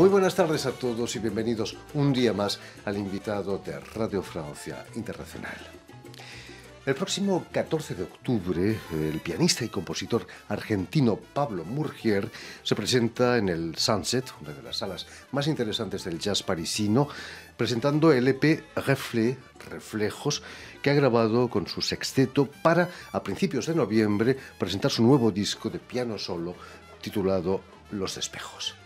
Muy buenas tardes a todos y bienvenidos un día más al invitado de Radio Francia Internacional. El próximo 14 de octubre, el pianista y compositor argentino Pablo Murgier se presenta en el Sunset, una de las salas más interesantes del jazz parisino, presentando el EP Reflet, Reflejos, que ha grabado con su sexteto para, a principios de noviembre, presentar su nuevo disco de piano solo titulado Los Espejos.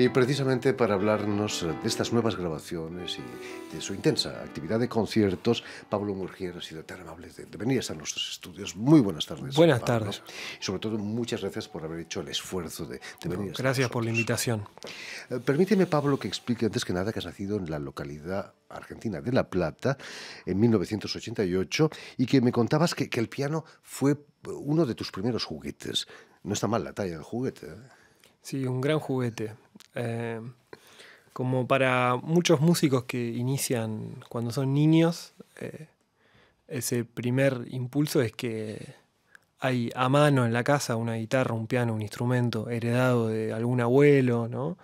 Y precisamente para hablarnos de estas nuevas grabaciones y de su intensa actividad de conciertos, Pablo Murgier ha sido tan amable de, venir a nuestros estudios. Muy buenas tardes. Buenas tardes. Y sobre todo, muchas gracias por haber hecho el esfuerzo de, venir. gracias por la invitación. Eh, permíteme, Pablo, que explique antes que nada que has nacido en la localidad argentina de La Plata en 1988 y que me contabas que, que el piano fue uno de tus primeros juguetes. No está mal la talla del juguete. ¿eh? Sí, un gran juguete. Eh, como para muchos músicos que inician cuando son niños, eh, ese primer impulso es que hay a mano en la casa una guitarra, un piano, un instrumento heredado de algún abuelo, ¿no?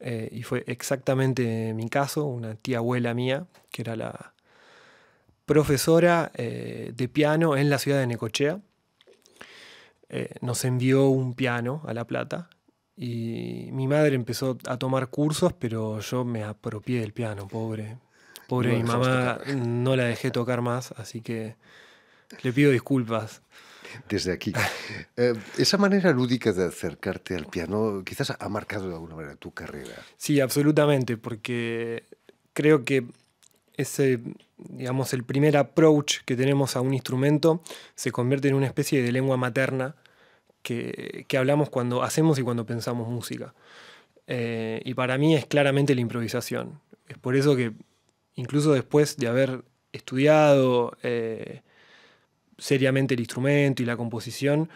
Eh, y fue exactamente mi caso, una tía abuela mía, que era la profesora de piano en la ciudad de Necochea. nos envió un piano a La Plata y mi madre empezó a tomar cursos, pero yo me apropié del piano, pobre. Pobre mi mamá, no la dejé tocar más, así que le pido disculpas. Desde aquí. Eh, esa manera lúdica de acercarte al piano quizás ha marcado de alguna manera tu carrera. Sí, absolutamente, porque creo que ese, digamos, el primer approach que tenemos a un instrumento se convierte en una especie de lengua materna que, hablamos cuando hacemos y cuando pensamos música. Eh, y para mí es claramente la improvisación. Es por eso que incluso después de haber estudiado eh, seriamente el instrumento y la composición,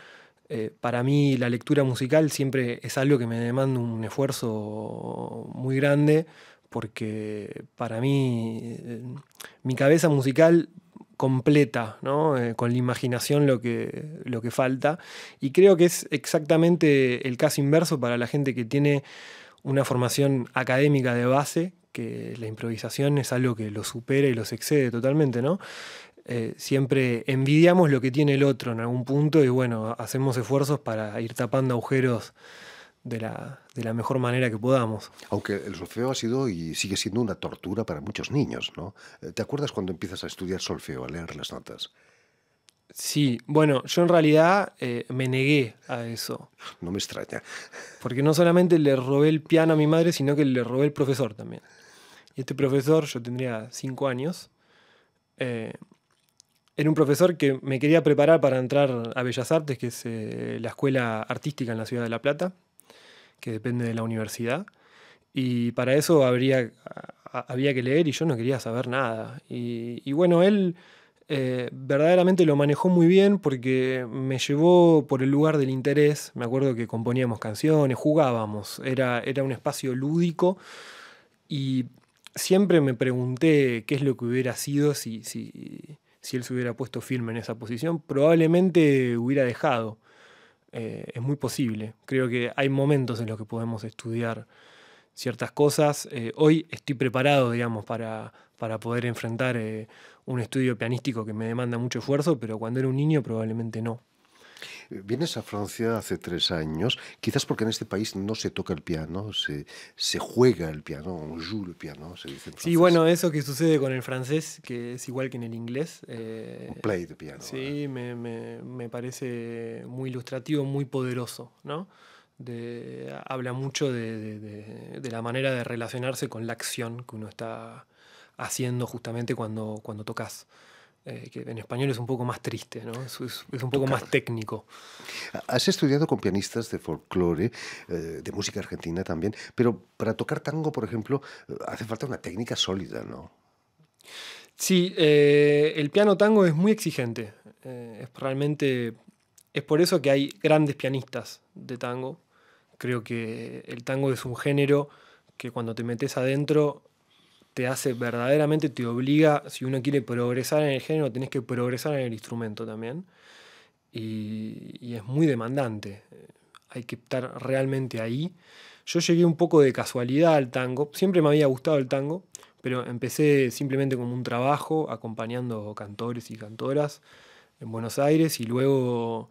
eh, para mí la lectura musical siempre es algo que me demanda un esfuerzo muy grande porque para mí mi cabeza musical completa, ¿no? Eh, con la imaginación lo que, lo que falta. Y creo que es exactamente el caso inverso para la gente que tiene una formación académica de base, que la improvisación es algo que lo supera y los excede totalmente, ¿no? Eh, siempre envidiamos lo que tiene el otro en algún punto y bueno, hacemos esfuerzos para ir tapando agujeros de la, de la mejor manera que podamos. Aunque el solfeo ha sido y sigue siendo una tortura para muchos niños, ¿no? Eh, ¿Te acuerdas cuando empiezas a estudiar solfeo, a leer las notas? Sí, bueno, yo en realidad eh, me negué a eso. No me extraña. Porque no solamente le robé el piano a mi madre, sino que le robé el profesor también. Y este profesor, yo tendría cinco años, eh, era un profesor que me quería preparar para entrar a Bellas Artes, que es la escuela artística en la ciudad de La Plata que depende de la universidad. Y para eso habría, había que leer y yo no quería saber nada. Y, bueno, él eh, verdaderamente lo manejó muy bien porque me llevó por el lugar del interés. Me acuerdo que componíamos canciones, jugábamos, era, era un espacio lúdico y siempre me pregunté qué es lo que hubiera sido si, si, si él se hubiera puesto firme en esa posición. Probablemente hubiera dejado. Eh, es muy posible. Creo que hay momentos en los que podemos estudiar ciertas cosas. Eh, hoy estoy preparado, digamos, para, para poder enfrentar eh, un estudio pianístico que me demanda mucho esfuerzo, pero cuando era un niño probablemente no. Vienes a Francia hace tres años, quizás porque en este país no se toca el piano, se, se juega el piano, on joue le piano, se dice en Sí, bueno, eso que sucede con el francés, que es igual que en el inglés. Eh, play de piano. Sí, me, me, me, parece muy ilustrativo, muy poderoso, ¿no? De, habla mucho de, de, de, la manera de relacionarse con la acción que uno está haciendo justamente cuando, cuando tocas. Eh, que en español es un poco más triste, ¿no? es, es, es un poco Tocar. más técnico. Has estudiado con pianistas de folclore, eh, de música argentina también, pero para tocar tango, por ejemplo, eh, hace falta una técnica sólida, ¿no? Sí, eh, el piano tango es muy exigente. es realmente. Es por eso que hay grandes pianistas de tango. Creo que el tango es un género que cuando te metes adentro te hace verdaderamente, te obliga, si uno quiere progresar en el género, tenés que progresar en el instrumento también. Y, y, es muy demandante. Hay que estar realmente ahí. Yo llegué un poco de casualidad al tango. Siempre me había gustado el tango, pero empecé simplemente como un trabajo, acompañando cantores y cantoras en Buenos Aires y luego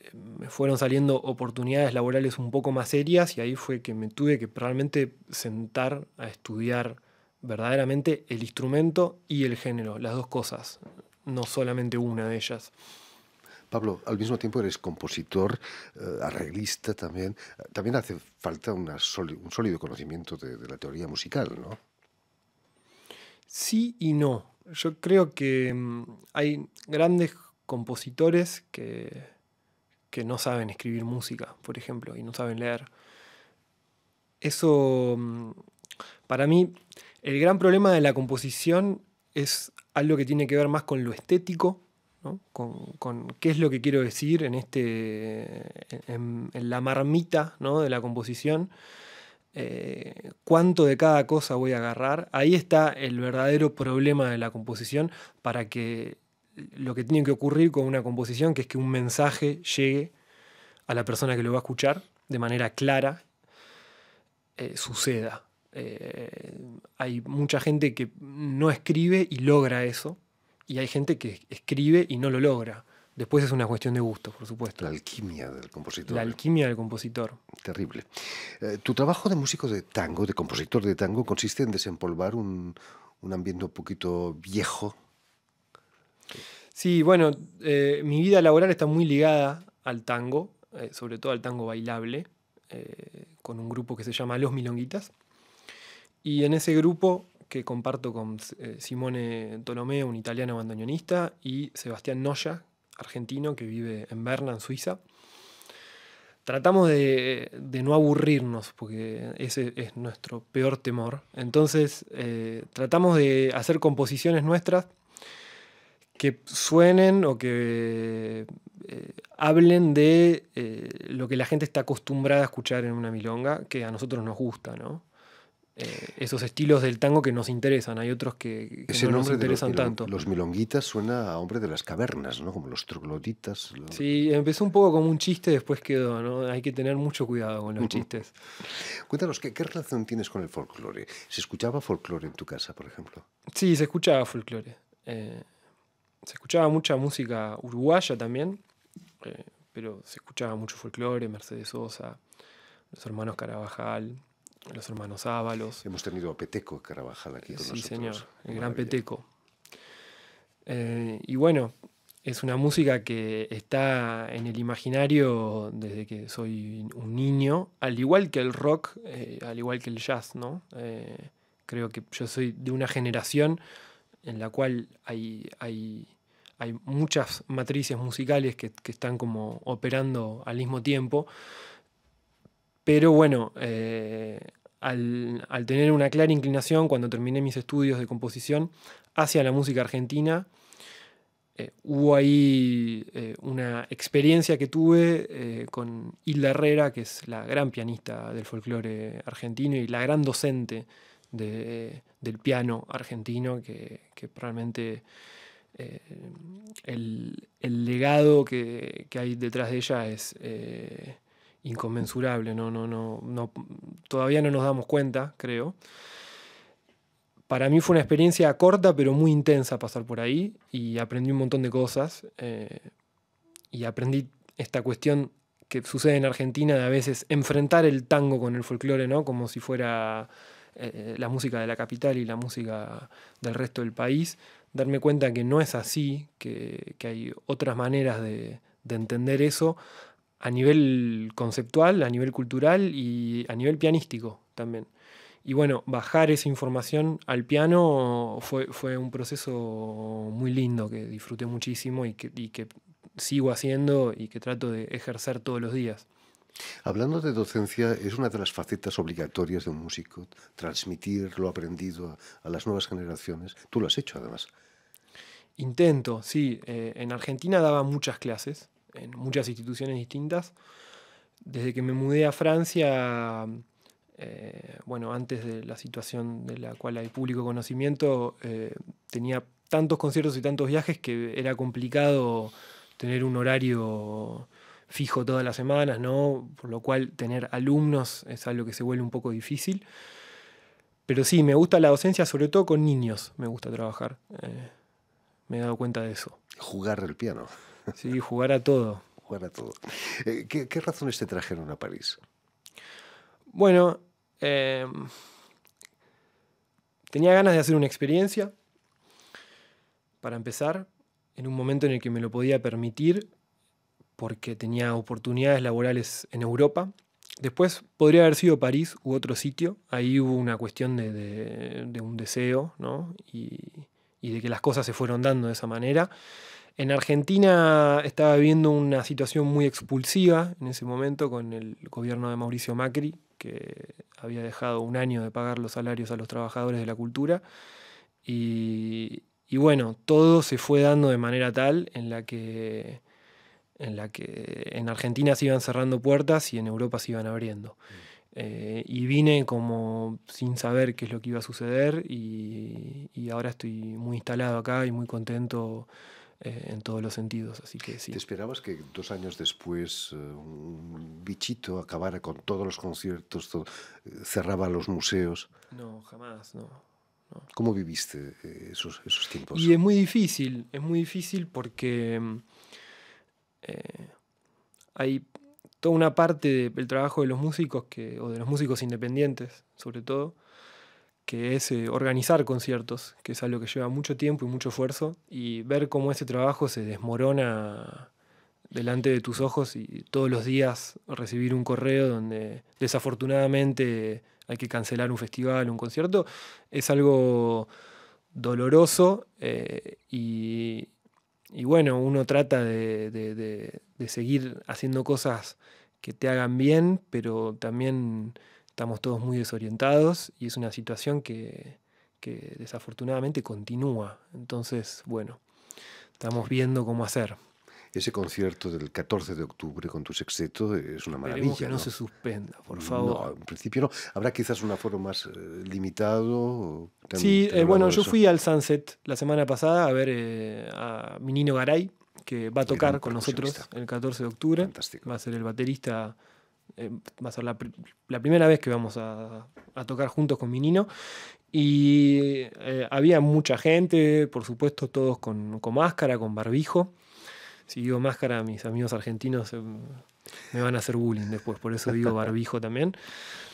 eh, me fueron saliendo oportunidades laborales un poco más serias y ahí fue que me tuve que realmente sentar a estudiar verdaderamente el instrumento y el género, las dos cosas, no solamente una de ellas. Pablo, al mismo tiempo eres compositor, eh, arreglista también. También hace falta una sólido, un sólido conocimiento de, de, la teoría musical, ¿no? Sí y no. Yo creo que um, hay grandes compositores que, que no saben escribir música, por ejemplo, y no saben leer. Eso, um, para mí, el gran problema de la composición es algo que tiene que ver más con lo estético, ¿no? con, qué es lo que quiero decir en, este, en, en la marmita ¿no? de la composición, eh, cuánto de cada cosa voy a agarrar. Ahí está el verdadero problema de la composición para que lo que tiene que ocurrir con una composición, que es que un mensaje llegue a la persona que lo va a escuchar de manera clara, eh, suceda. Eh, hay mucha gente que no escribe y logra eso, y hay gente que escribe y no lo logra. Después es una cuestión de gusto, por supuesto. La alquimia del compositor. La alquimia del compositor. Terrible. Eh, tu trabajo de músico de tango, de compositor de tango, consiste en desempolvar un, un ambiente un poquito viejo. Sí, bueno, eh, mi vida laboral está muy ligada al tango, eh, sobre todo al tango bailable, con un grupo que se llama Los Milonguitas. Y en ese grupo que comparto con eh, Simone Tolomeo, un italiano bandoneonista, y Sebastián Noya, argentino que vive en Berna, en Suiza. Tratamos de, no aburrirnos, porque ese es nuestro peor temor. Entonces, eh, tratamos de hacer composiciones nuestras que suenen o que eh, hablen de lo que la gente está acostumbrada a escuchar en una milonga, que a nosotros nos gusta, ¿no? Eh, esos estilos del tango que nos interesan. Hay otros que, que Ese no nos interesan los, tanto. Los milonguitas suena a hombre de las cavernas, ¿no? Como los trogloditas. Lo... Sí, empezó un poco como un chiste, después quedó, ¿no? Hay que tener mucho cuidado con los uh -huh. chistes. Cuéntanos, ¿qué, ¿qué, relación tienes con el folclore? ¿Se escuchaba folclore en tu casa, por ejemplo? Sí, se escuchaba folclore. Eh, se escuchaba mucha música uruguaya también, eh, pero se escuchaba mucho folclore, Mercedes Sosa, los hermanos Carabajal, los hermanos Ábalos. Hemos tenido a Peteco Carabajal aquí con sí, nosotros. Sí, señor, el gran Peteco. Eh, y bueno, es una música que está en el imaginario desde que soy un niño, al igual que el rock, eh, al igual que el jazz, ¿no? Eh, creo que yo soy de una generación en la cual hay, hay, hay muchas matrices musicales que, que, están como operando al mismo tiempo. Pero bueno, eh, al, tener una clara inclinación cuando terminé mis estudios de composición hacia la música argentina, eh, hubo ahí eh, una experiencia que tuve eh, con Hilda Herrera, que es la gran pianista del folclore argentino y la gran docente de, del piano argentino, que, realmente el, legado que, hay detrás de ella es inconmensurable, no, no, no, no, todavía no nos damos cuenta, creo. Para mí fue una experiencia corta pero muy intensa pasar por ahí y aprendí un montón de cosas. Eh, y aprendí esta cuestión que sucede en Argentina de a veces enfrentar el tango con el folclore, ¿no? Como si fuera eh, la música de la capital y la música del resto del país, darme cuenta que no es así, que, hay otras maneras de, entender eso a nivel conceptual, a nivel cultural y a nivel pianístico también. Y bueno, bajar esa información al piano fue, fue un proceso muy lindo que disfruté muchísimo y que, y que sigo haciendo y que trato de ejercer todos los días. Hablando de docencia, es una de las facetas obligatorias de un músico, transmitir lo aprendido a, las nuevas generaciones. Tú lo has hecho, además. Intento, sí. Eh, en Argentina daba muchas clases, en muchas instituciones distintas. Desde que me mudé a Francia, eh, bueno, antes de la situación de la cual hay público conocimiento, eh, tenía tantos conciertos y tantos viajes que era complicado tener un horario fijo todas las semanas, ¿no? Por lo cual tener alumnos es algo que se vuelve un poco difícil. Pero sí, me gusta la docencia, sobre todo con niños, me gusta trabajar. Eh, me he dado cuenta de eso. Jugar el piano. Sí, jugar a todo. Jugar a todo. Eh, ¿qué, razones te trajeron a París? Bueno, em, tenía ganas de hacer una experiencia, para empezar, en un momento en el que me lo podía permitir, porque tenía oportunidades laborales en Europa. Después podría haber sido París u otro sitio. Ahí hubo una cuestión de, un deseo ¿no? y, de que las cosas se fueron dando de esa manera. En Argentina estaba viviendo una situación muy expulsiva en ese momento con el gobierno de Mauricio Macri, que había dejado un año de pagar los salarios a los trabajadores de la cultura. Y, bueno, todo se fue dando de manera tal en la que en la que en Argentina se iban cerrando puertas y en Europa se iban abriendo. Eh, y vine como sin saber qué es lo que iba a suceder y, ahora estoy muy instalado acá y muy contento eh, en todos los sentidos. Así que sí. ¿Te esperabas que dos años después eh, un bichito acabara con todos los conciertos, cerraba los museos? No, jamás, no. ¿Cómo viviste eh, esos, esos, tiempos? Y es muy difícil, es muy difícil porque mm, eh, hay toda una parte del trabajo de los músicos, que, o de los músicos independientes sobre todo, que es eh, organizar conciertos, que es algo que lleva mucho tiempo y mucho esfuerzo, y ver cómo ese trabajo se desmorona delante de tus ojos y todos los días recibir un correo donde desafortunadamente hay que cancelar un festival, un concierto, es algo doloroso eh, y, bueno, uno trata de, seguir haciendo cosas que te hagan bien, pero también estamos todos muy desorientados y es una situación que, que desafortunadamente continúa. Entonces, bueno, estamos viendo cómo hacer ese concierto del 14 de octubre con tu sexteto es una maravilla. que no, se suspenda, por favor. No, en principio no. Habrá quizás un aforo más eh, limitado. Sí, eh, bueno, yo fui al Sunset la semana pasada a ver eh, a Minino Garay, que va a tocar con nosotros el 14 de octubre. Fantástico. Va a ser el baterista. Va a ser la, primera vez que vamos a, tocar juntos con Minino. Y había mucha gente, por supuesto, todos con, con máscara, con barbijo si digo máscara, mis amigos argentinos eh, me van a hacer bullying después, por eso digo barbijo también.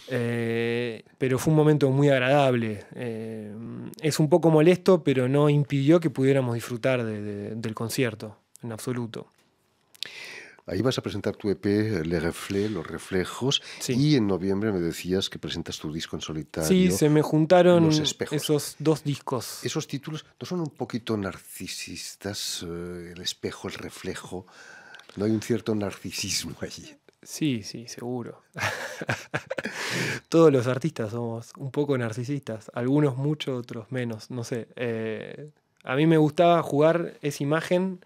Eh, pero fue un momento muy agradable. Eh, es un poco molesto, pero no impidió que pudiéramos disfrutar del concierto, en absoluto. Ahí vas a presentar tu EP, Le Reflet, Los Reflejos, y en noviembre me decías que presentas tu disco en solitario. Sí, se me juntaron esos dos discos. Esos títulos no son un poquito narcisistas, eh, el espejo, el reflejo. No hay un cierto narcisismo allí. Sí, sí, seguro. Todos los artistas somos un poco narcisistas, algunos mucho, otros menos, no sé. Eh, a mí me gustaba jugar esa imagen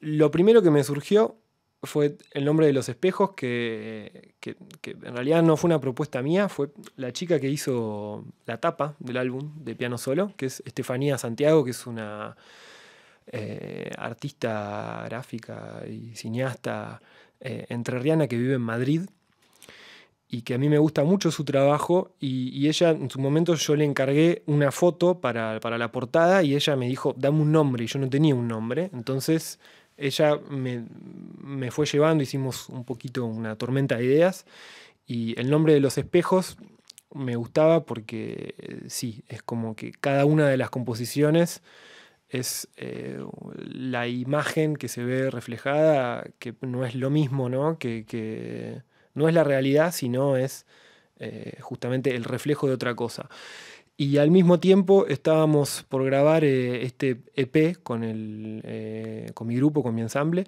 lo primero que me surgió fue el nombre de los espejos, que, en realidad no fue una propuesta mía, fue la chica que hizo la tapa del álbum de piano solo, que es Estefanía Santiago, que es una eh, artista gráfica y cineasta eh, entrerriana que vive en Madrid y que a mí me gusta mucho su trabajo y, ella en su momento yo le encargué una foto para, para, la portada y ella me dijo, dame un nombre y yo no tenía un nombre, entonces ella me, me, fue llevando, hicimos un poquito una tormenta de ideas y el nombre de los espejos me gustaba porque eh, sí, es como que cada una de las composiciones es eh, la imagen que se ve reflejada, que no es lo mismo, ¿no? Que, no es la realidad, sino es eh, justamente el reflejo de otra cosa. Y al mismo tiempo estábamos por grabar este EP con, el, con mi grupo, con mi ensamble,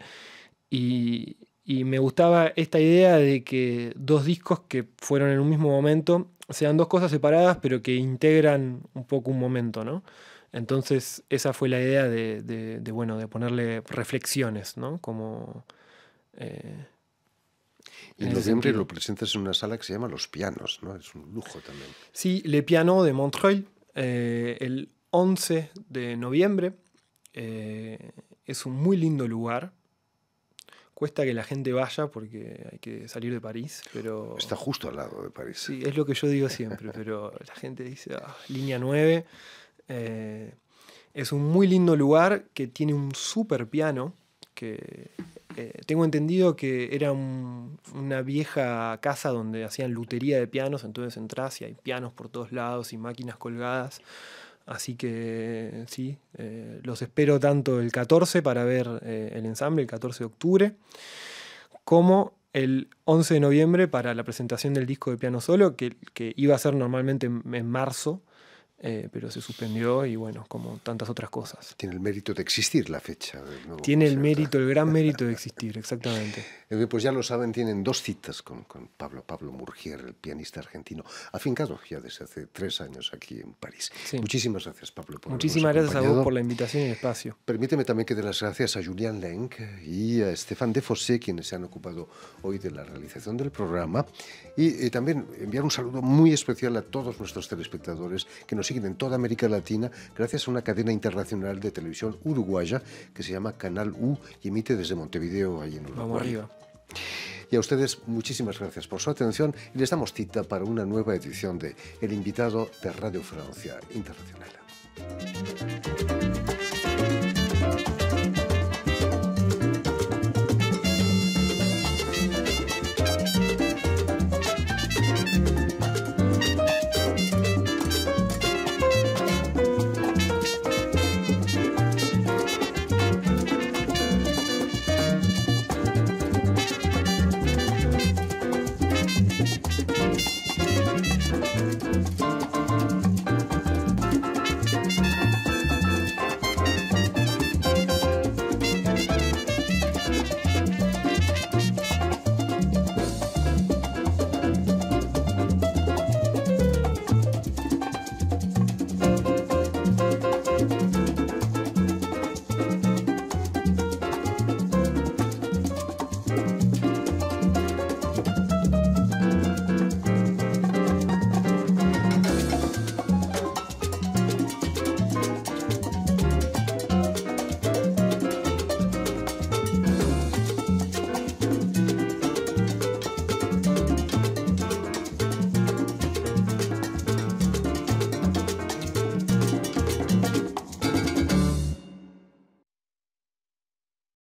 y, y me gustaba esta idea de que dos discos que fueron en un mismo momento sean dos cosas separadas, pero que integran un poco un momento, ¿no? Entonces, esa fue la idea de, bueno, de ponerle reflexiones, ¿no? Como. Eh, en, noviembre lo presentas en una sala que se llama Los Pianos, ¿no? Es un lujo también. Sí, Le Piano de Montreuil, eh, el 11 de noviembre. Eh, es un muy lindo lugar Cuesta que la gente vaya porque hay que salir de París, pero... Está justo al lado de París. Sí, es lo que yo digo siempre, pero la gente dice, ah, línea 9. Eh, es un muy lindo lugar que tiene un super piano, que eh, tengo entendido que era una vieja casa donde hacían lutería de pianos, entonces entras y hay pianos por todos lados y máquinas colgadas. Así que sí, eh, los espero tanto el 14 para ver eh, el ensamble, el 14 de octubre, como el 11 de noviembre para la presentación del disco de piano solo, que, que iba a ser normalmente en marzo, eh, pero se suspendió y bueno, como tantas otras cosas. Tiene el mérito de existir la fecha. Tiene el mérito, el gran mérito de existir, exactamente. Eh, pues ya lo saben, tienen dos citas con, con, Pablo, Pablo Murgier, el pianista argentino, afincado ya desde hace tres años aquí en París. Muchísimas gracias, Pablo. Por Muchísimas gracias a vos por la invitación y el espacio. Permíteme también que dé las gracias a Julián Lenk y a Estefan Defossé, quienes se han ocupado hoy de la realización del programa, y eh, también enviar un saludo muy especial a todos nuestros telespectadores que nos en toda América Latina gracias a una cadena internacional de televisión uruguaya que se llama Canal U y emite desde Montevideo, ahí en Uruguay. Vamos arriba. Y a ustedes muchísimas gracias por su atención y les damos cita para una nueva edición de El invitado de Radio Francia Internacional.